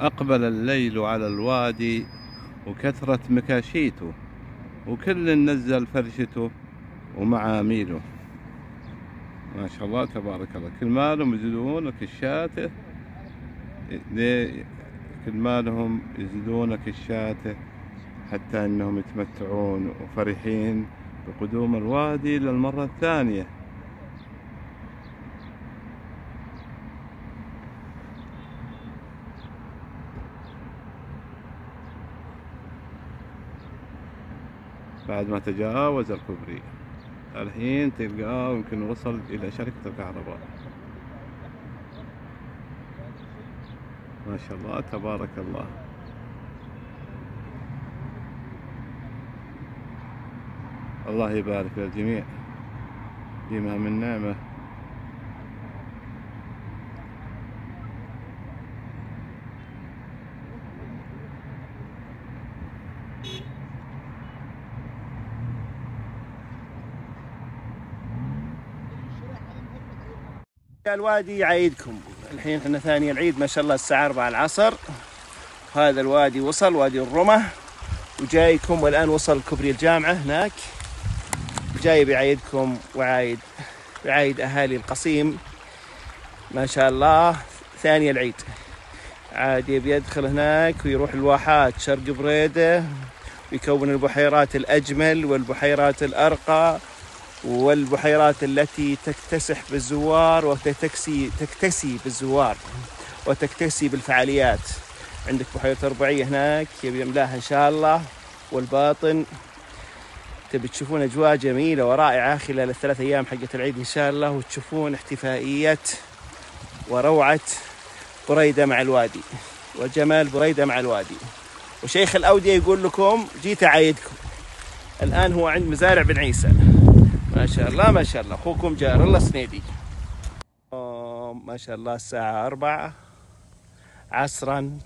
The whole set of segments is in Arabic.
أقبل الليل على الوادي وكثرت مكاشيته وكل نزل فرشته ومعاميله. ما شاء الله تبارك الله. كل مالهم يزيدونك الشاته كل مالهم يزيدونك الشاته حتى إنهم يتمتعون وفرحين بقدوم الوادي للمرة الثانية. بعد ما تجاوز الكوبري. الحين تلقاه يمكن وصل إلى شركة الكهرباء. ما شاء الله تبارك الله. الله يبارك للجميع. بما من نعمة. الوادي يعيدكم. الحين إحنا ثاني العيد ما شاء الله الساعة 4 العصر. هذا الوادي وصل وادي الرمة. وجايكم والآن وصل كبري الجامعة هناك. جاي بيعيدكم وعايد بعايد أهالي القصيم. ما شاء الله ثاني العيد. عاد يبي يدخل هناك ويروح الواحات شرق بريدة. ويكون البحيرات الأجمل والبحيرات الأرقى. والبحيرات التي تكتسح بالزوار وتكتسي تكتسي بالزوار وتكتسي بالفعاليات. عندك بحيرة أربعية هناك يبي يملاها إن شاء الله. والباطن تبي تشوفون أجواء جميلة ورائعة خلال الثلاث أيام حقة العيد إن شاء الله وتشوفون احتفائية وروعة بريدة مع الوادي وجمال بريدة مع الوادي. وشيخ الأودية يقول لكم جيت أعيدكم الآن هو عند مزارع بن عيسى. ما شاء الله ما شاء الله. أخوكم جار الله سنيدي. ما شاء الله الساعة أربعة عصرا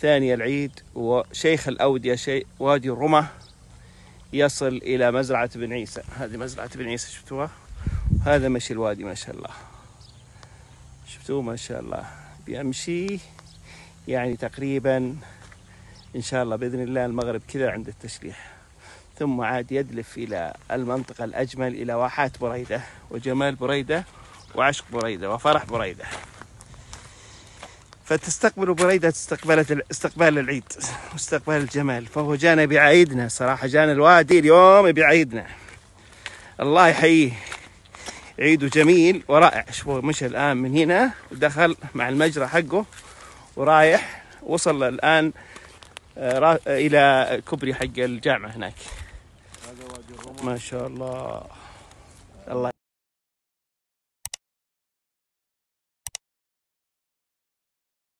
ثاني العيد وشيخ الأودية شي وادي الرمة يصل إلى مزرعة بن عيسى. هذه مزرعة بن عيسى شفتوها؟ هذا مشي الوادي ما شاء الله. شفتوه؟ ما شاء الله. بيمشي يعني تقريبا إن شاء الله بإذن الله المغرب كذا عند التشليح ثم عاد يدلف إلى المنطقة الأجمل إلى واحات بريدة وجمال بريدة وعشق بريدة وفرح بريدة. فتستقبل بريدة استقبال استقبال العيد واستقبال الجمال. فهو جانا بعيدنا صراحة جانا الوادي اليوم بعيدنا. الله يحييه. عيده جميل ورائع. شوفوا مشى الآن من هنا ودخل مع المجرى حقه ورايح وصل الآن آه، إلى كوبري حق الجامعة هناك. ما شاء الله. الله